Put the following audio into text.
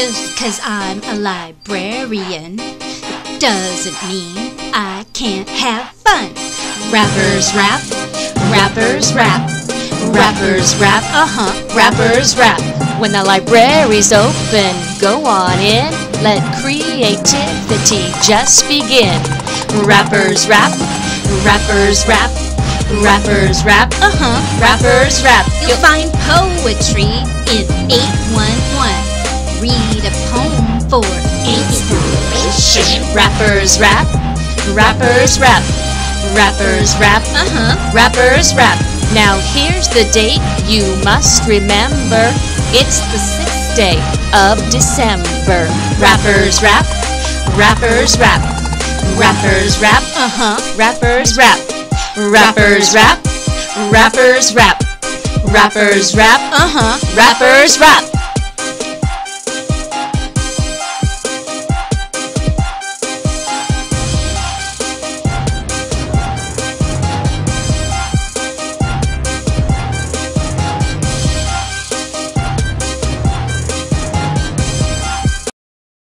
Just cause I'm a librarian doesn't mean I can't have fun. Rappers rap, rappers rap, rappers rap, uh huh, rappers rap. When the library's open, go on in, let creativity just begin. Rappers rap, rappers rap, rappers rap, uh huh, rappers rap. You'll find poetry in 811. Read a poem for inspiration. Rappers rap, rappers rap, rappers rap, uh huh, rappers rap. Now here's the date you must remember. It's the sixth day of December. Rappers rap, rappers rap, rappers rap, uh huh, rappers rap, rappers rap, rappers rap, rappers rap, uh huh, rappers rap.